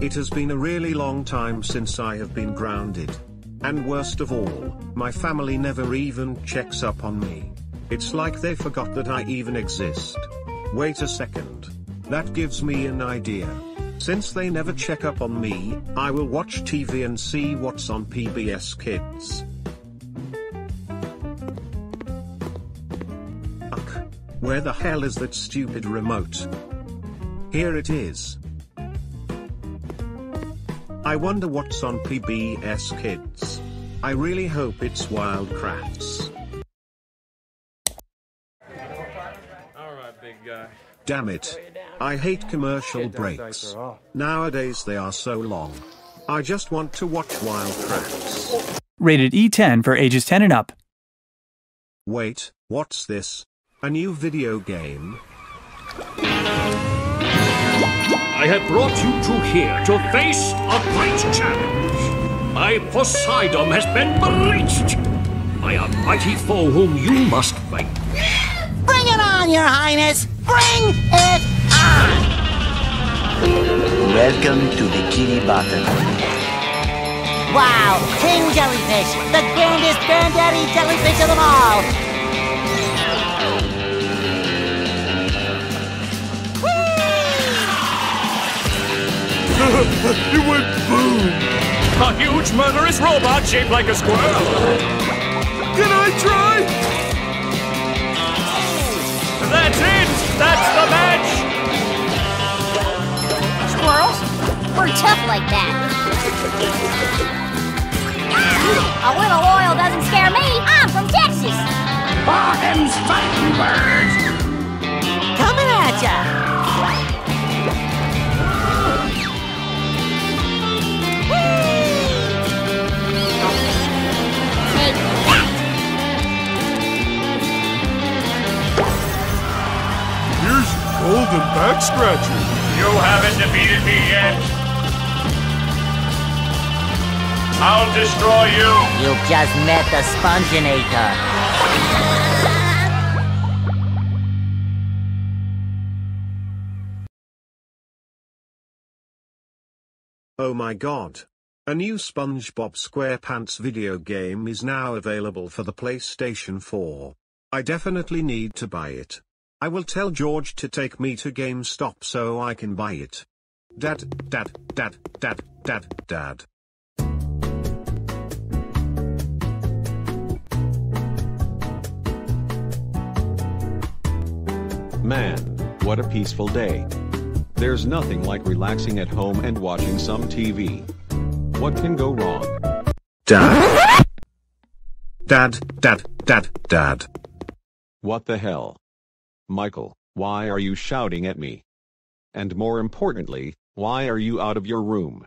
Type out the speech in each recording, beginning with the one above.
It has been a really long time since I have been grounded. And worst of all, my family never even checks up on me. It's like they forgot that I even exist. Wait a second. That gives me an idea. Since they never check up on me, I will watch TV and see what's on PBS Kids. Where the hell is that stupid remote? Here it is. I wonder what's on PBS Kids. I really hope it's Wild Kratts. Alright, big guy. Damn it. I hate commercial breaks. Nowadays they are so long. I just want to watch Wild Kratts. Rated E10 for ages 10 and up. Wait, what's this? A new video game? I have brought you two here to face a great challenge. My Poseidon has been breached by a mighty foe whom you must fight. Bring it on, Your Highness! Bring it on! Welcome to the Bikini Bottom. Wow, King Jellyfish, the grandest granddaddy jellyfish of them all! it went boom! A huge murderous robot shaped like a squirrel. Can I try? That's it! That's the match! Squirrels? We're tough like that. A little oil doesn't scare me. I'm from Texas. Bottom's fighting birds! Coming at ya! Scratcher. You haven't defeated me yet. I'll destroy you. You just met the Sponginator. Oh my god. A new SpongeBob SquarePants video game is now available for the PlayStation 4. I definitely need to buy it. I will tell George to take me to GameStop so I can buy it. Dad, dad, dad, dad, dad, dad. Man, what a peaceful day. There's nothing like relaxing at home and watching some TV. What can go wrong? Dad. Dad, dad, dad, dad. What the hell? Michael, why are you shouting at me? And more importantly, why are you out of your room?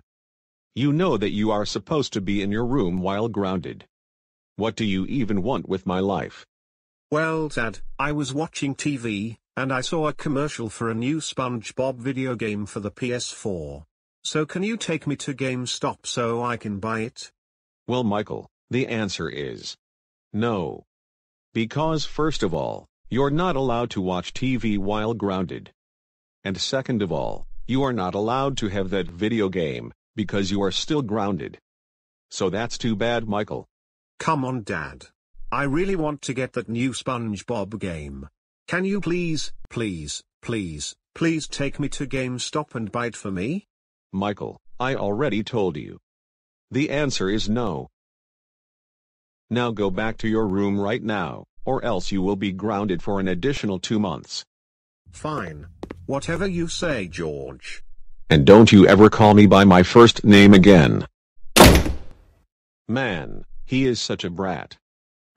You know that you are supposed to be in your room while grounded. What do you even want with my life? Well dad, I was watching TV, and I saw a commercial for a new SpongeBob video game for the PS4. So can you take me to GameStop so I can buy it? Well, Michael, the answer is no. Because first of all, you're not allowed to watch TV while grounded. And second of all, you are not allowed to have that video game, because you are still grounded. So that's too bad, Michael. Come on dad. I really want to get that new SpongeBob game. Can you please, please, please, please take me to GameStop and buy it for me? Michael, I already told you. The answer is no. Now go back to your room right now, or else you will be grounded for an additional two months. Fine. Whatever you say, George. And don't you ever call me by my first name again. Man, he is such a brat.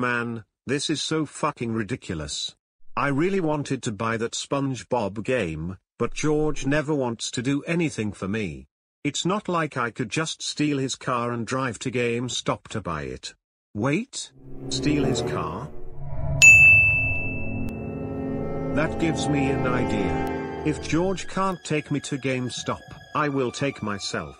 Man, this is so fucking ridiculous. I really wanted to buy that SpongeBob game, but George never wants to do anything for me. It's not like I could just steal his car and drive to GameStop to buy it. Wait? Steal his car? That gives me an idea. If George can't take me to GameStop, I will take myself.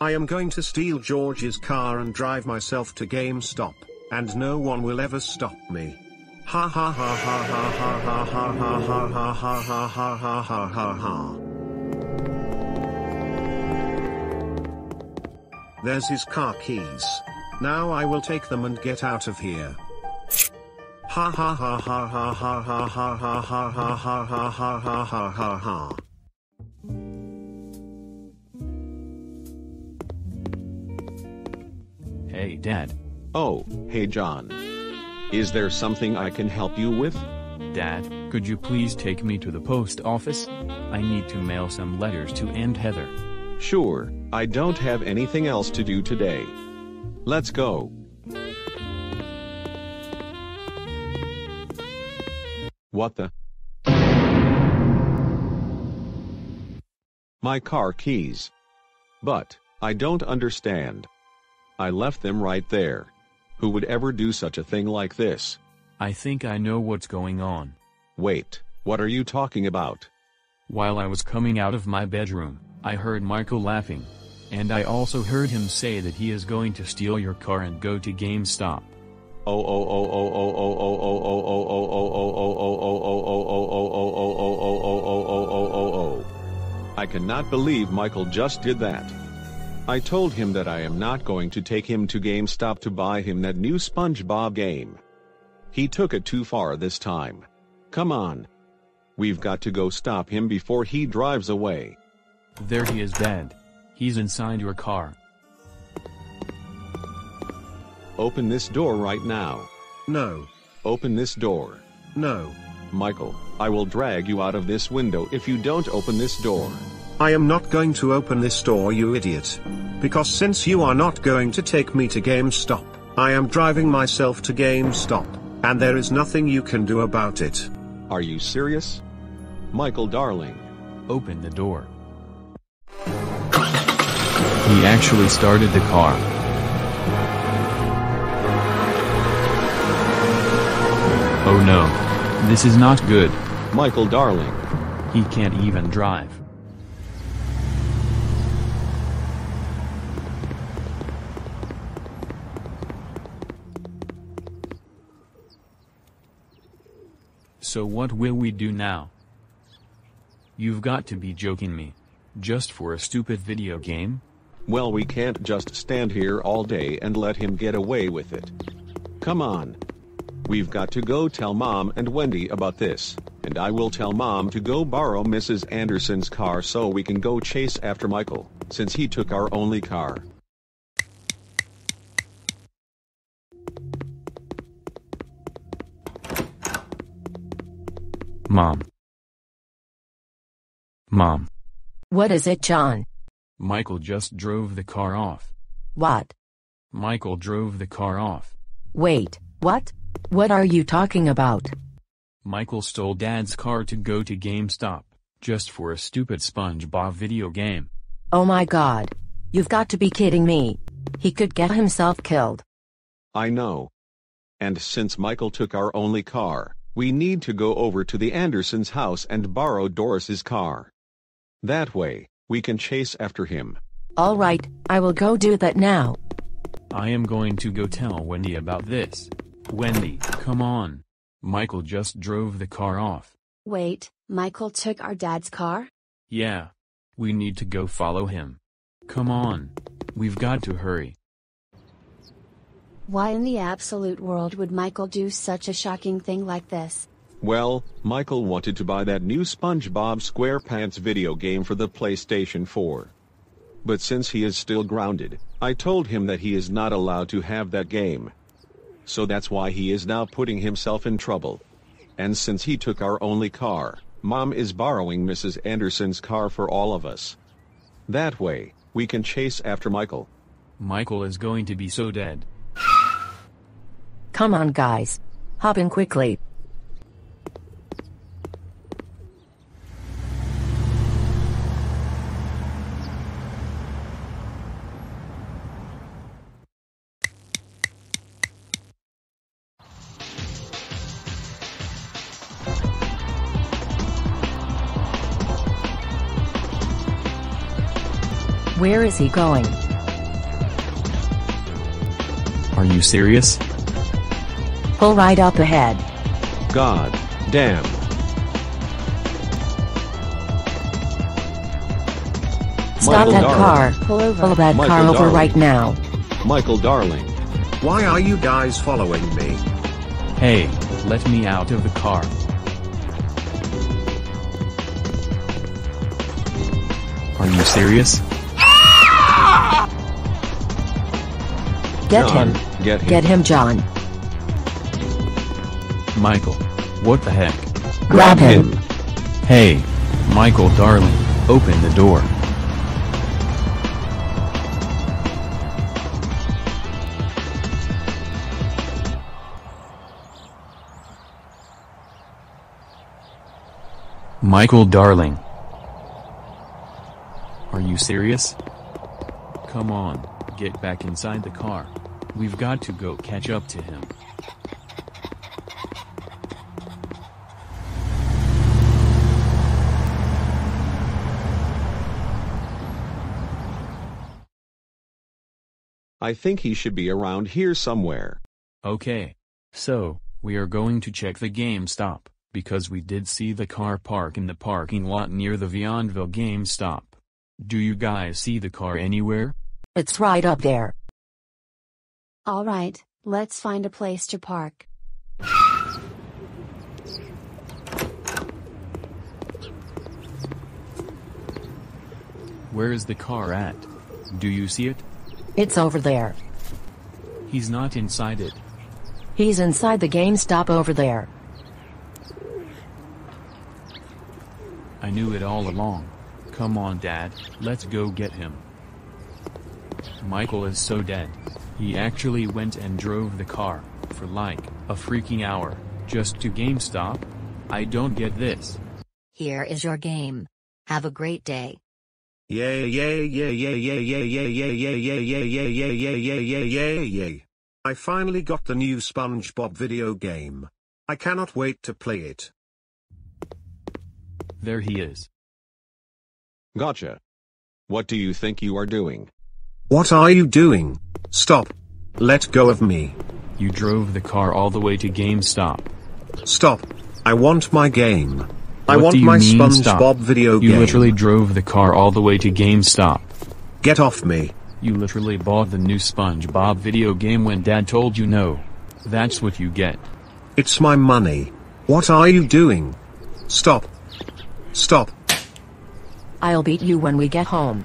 I am going to steal George's car and drive myself to GameStop, and no one will ever stop me. Ha ha ha ha ha ha ha ha ha ha ha ha ha ha ha ha ha. There's his car keys. Now I will take them and get out of here. Ha ha ha ha ha ha ha ha ha ha ha ha ha ha ha ha ha ha. Hey Dad. Oh, hey John. Is there something I can help you with? Dad, could you please take me to the post office? I need to mail some letters to Aunt Heather. Sure, I don't have anything else to do today. Let's go. What the? My car keys. But, I don't understand. I left them right there. Who would ever do such a thing like this? I think I know what's going on. Wait, what are you talking about? While I was coming out of my bedroom, I heard Michael laughing. And I also heard him say that he is going to steal your car and go to GameStop. I cannot believe Michael just did that. I told him that I am not going to take him to GameStop to buy him that new SpongeBob game. He took it too far this time. Come on. We've got to go stop him before he drives away. There he is dead. He's inside your car. Open this door right now. No. Open this door. No. Michael, I will drag you out of this window if you don't open this door. I am not going to open this door you idiot. Because since you are not going to take me to GameStop, I am driving myself to GameStop, and there is nothing you can do about it. Are you serious? Michael darling. Open the door. He actually started the car. Oh no. This is not good. Michael darling. He can't even drive. So what will we do now? You've got to be joking me. Just for a stupid video game? Well we can't just stand here all day and let him get away with it. Come on. We've got to go tell Mom and Wendy about this, and I will tell Mom to go borrow Mrs. Anderson's car so we can go chase after Michael, since he took our only car. Mom. Mom. What is it, John? Michael just drove the car off. What? Michael drove the car off. Wait, what? What are you talking about? Michael stole Dad's car to go to GameStop, just for a stupid SpongeBob video game. Oh my god. You've got to be kidding me. He could get himself killed. I know. And since Michael took our only car, we need to go over to the Andersons' house and borrow Doris's car. That way, we can chase after him. Alright, I will go do that now. I am going to go tell Wendy about this. Wendy, come on. Michael just drove the car off. Wait, Michael took our dad's car? Yeah. We need to go follow him. Come on. We've got to hurry. Why in the absolute world would Michael do such a shocking thing like this? Well, Michael wanted to buy that new SpongeBob SquarePants video game for the PlayStation 4. But since he is still grounded, I told him that he is not allowed to have that game. So that's why he is now putting himself in trouble. And since he took our only car, Mom is borrowing Mrs. Anderson's car for all of us. That way, we can chase after Michael. Michael is going to be so dead. Come on guys. Hop in quickly. Where is he going? Are you serious? Pull right up ahead. God damn. Stop Michael that Darling. car. Pull over. Pull that Michael car over Darling. right now. Michael Darling. Why are you guys following me? Hey, let me out of the car. Are you serious? Get John, him. Get him. Get him, John. Michael, what the heck? Grab him. Hey, Michael darling, open the door. Michael darling. Are you serious? Come on, get back inside the car. We've got to go catch up to him. I think he should be around here somewhere. Okay. So, we are going to check the GameStop, because we did see the car park in the parking lot near the Beyondville GameStop. Do you guys see the car anywhere? It's right up there. Alright, let's find a place to park. Where is the car at? Do you see it? It's over there. He's not inside it. He's inside the GameStop over there. I knew it all along. Come on dad, let's go get him. Michael is so dead. He actually went and drove the car, for like, a freaking hour, just to GameStop? I don't get this. Here is your game. Have a great day. Yeah, yeah, yeah, yeah, yeah, yeah, yeah, yeah, yeah, yeah, yeah, yeah, yeah, yeah, yeah, yeah, yeah, yeah. I finally got the new SpongeBob video game. I cannot wait to play it. There he is. Gotcha. What do you think you are doing? What are you doing? Stop. Let go of me. You drove the car all the way to GameStop. Stop. I want my game. I want my mean, SpongeBob video You game. You literally drove the car all the way to GameStop. Get off me. You literally bought the new SpongeBob video game when dad told you no. That's what you get. It's my money. What are you doing? Stop. Stop. I'll beat you when we get home.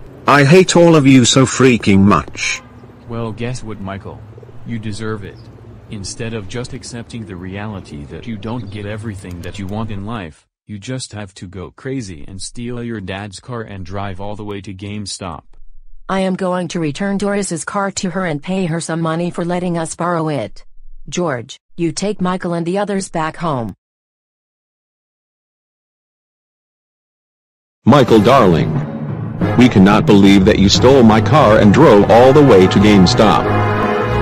I hate all of you so freaking much. Well guess what Michael? You deserve it. Instead of just accepting the reality that you don't get everything that you want in life, you just have to go crazy and steal your dad's car and drive all the way to GameStop. I am going to return Doris's car to her and pay her some money for letting us borrow it. George, you take Michael and the others back home. Michael Darling. We cannot believe that you stole my car and drove all the way to GameStop.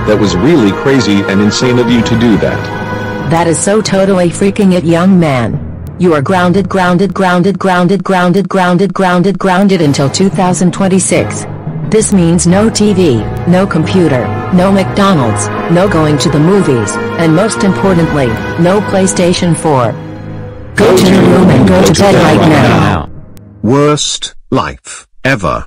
That was really crazy and insane of you to do that. That is so totally freaking it, young man. You are grounded, grounded, grounded, grounded, grounded, grounded, grounded, grounded until 2026. This means no TV, no computer, no McDonald's, no going to the movies, and most importantly, no PlayStation 4. Go to your room and go to bed right now. Worst life ever.